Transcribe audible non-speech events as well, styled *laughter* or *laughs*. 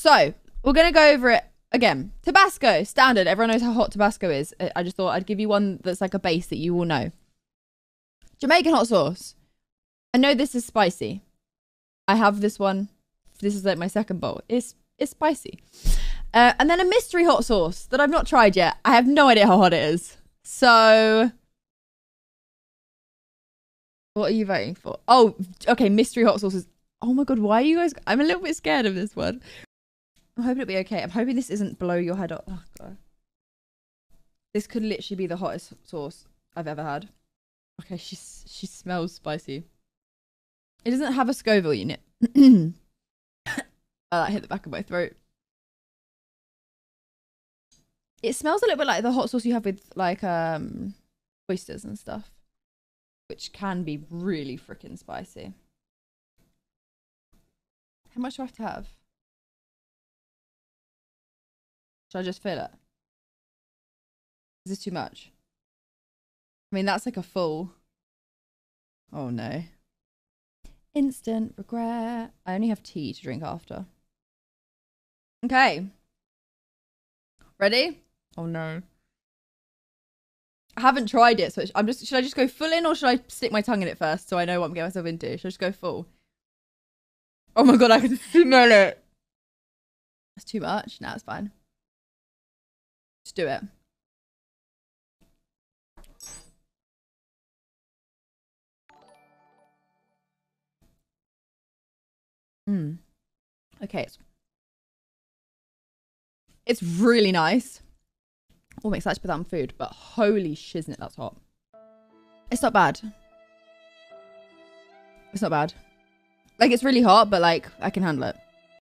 So we're gonna go over it again. Tabasco, standard. Everyone knows how hot Tabasco is. I- I just thought I'd give you one that's like a base that you all know. Jamaican hot sauce. I know this is spicy. I have this one. This is like my second bowl. It's it's spicy. Uh, and then a mystery hot sauce that I've not tried yet. I have no idea how hot it is. So, what are you voting for? Oh, okay. Mystery hot sauce is. Oh my god, why are you guys? I'm a little bit scared of this one. I'm hoping it'll be okay. I'm hoping this isn't blow your head off. Oh god, this could literally be the hottest sauce I've ever had. Okay, she she smells spicy. It doesn't have a Scoville unit. *clears throat* oh, that hit the back of my throat. It smells a little bit like the hot sauce you have with like um oysters and stuff, which can be really freaking spicy. How much do I have to have? Should I just fill it? Is this too much? I mean, that's like a full. Oh no. Instant regret. I only have tea to drink after. Okay. Ready? Oh no. I haven't tried it, so I'm just. Should I just go full in, or should I stick my tongue in it first so I know what I'm getting myself into? Should I just go full? Oh my god, I can *laughs* smell it. That's too much. Nah, it's fine. Just do it. Hmm. Okay. It's, it's really nice. Oh, makes to put that on food, but holy shiznit, that's hot. It's not bad. It's not bad. Like, it's really hot, but like, I can handle it.